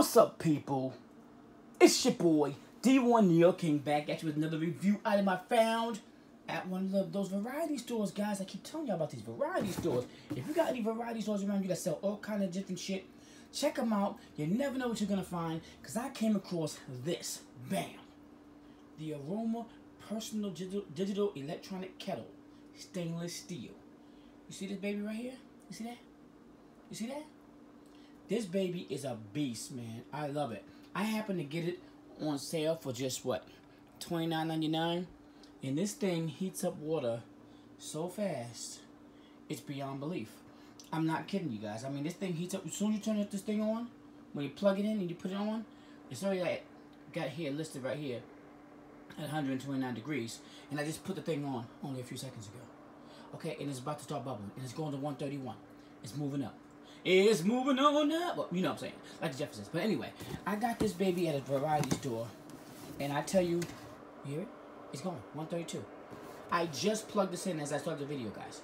What's up, people? It's your boy, The New York King, back at you with another review item I found at one of those variety stores, guys. I keep telling you about these variety stores. If you got any variety stores around you that sell all kind of different shit, check them out. You never know what you're going to find, because I came across this. Bam! The Aroma Personal Digital, Digital Electronic Kettle, stainless steel. You see this baby right here? You see that? You see that? This baby is a beast, man. I love it. I happen to get it on sale for just what, twenty nine ninety nine, and this thing heats up water so fast, it's beyond belief. I'm not kidding you guys. I mean, this thing heats up as soon as you turn this thing on. When you plug it in and you put it on, it's already like got here listed right here at 129 degrees, and I just put the thing on only a few seconds ago. Okay, and it's about to start bubbling, and it's going to 131. It's moving up. It's moving on up. Well, you know what I'm saying. Like the Jeffersons. But anyway, I got this baby at a variety store. And I tell you, you hear it? It's going. 132. I just plugged this in as I started the video, guys.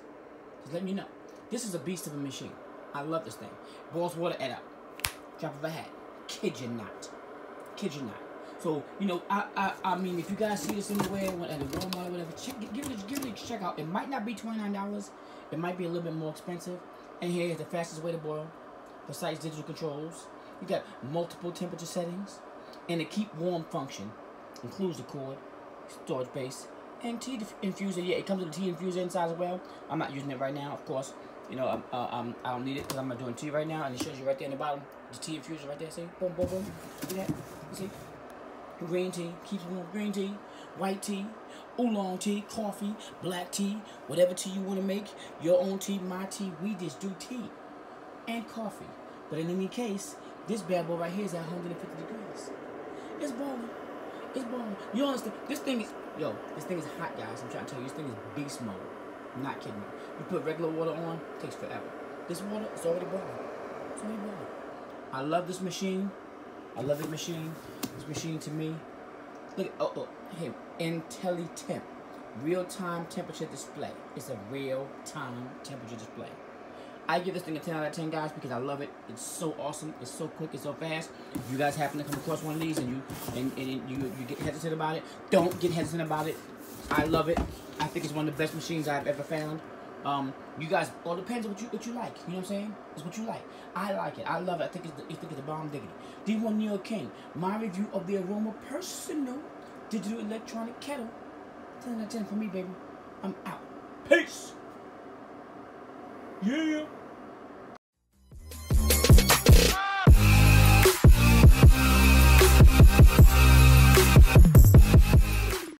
Just letting you know. This is a beast of a machine. I love this thing. Boils water at up. drop of a hat. Kid you not. Kid you not. So, you know, I, I I mean, if you guys see this anywhere, at Walmart or whatever, check, give it, give it a check out. It might not be $29. It might be a little bit more expensive. And here is the fastest way to boil, besides digital controls. You got multiple temperature settings, and the keep warm function includes the cord, storage base, and tea infuser. Yeah, it comes with a tea infuser inside as well. I'm not using it right now, of course. You know, uh, um, I don't need it because I'm not doing tea right now, and it shows you right there in the bottom the tea infuser right there. See, boom, boom, boom. See that? You see? green tea, keeps warm green tea, white tea, oolong tea, coffee, black tea, whatever tea you want to make, your own tea, my tea, we just do tea and coffee. But in any case, this bad boy right here is at 150 degrees. It's boiling. It's boiling. You understand? This thing is, yo, this thing is hot, guys. I'm trying to tell you, this thing is beast mode. I'm not kidding you. You put regular water on, takes forever. This water is already boiling. It's already boiling. I love this machine. I love this machine. This machine to me. Look, oh, oh, here, IntelliTemp. Real-time temperature display. It's a real-time temperature display. I give this thing a 10 out of 10, guys, because I love it. It's so awesome. It's so quick. It's so fast. If you guys happen to come across one of these and you and, and you you get hesitant about it, don't get hesitant about it. I love it. I think it's one of the best machines I've ever found. Um, you guys, all depends on what you what you like. You know what I'm saying? It's what you like. I like it. I love it. I think it's the, I think it's the bomb diggity. The New York King. My review of the Aroma Personal Digital Electronic Kettle. 10 out of 10 for me, baby. I'm out. Peace. Yeah.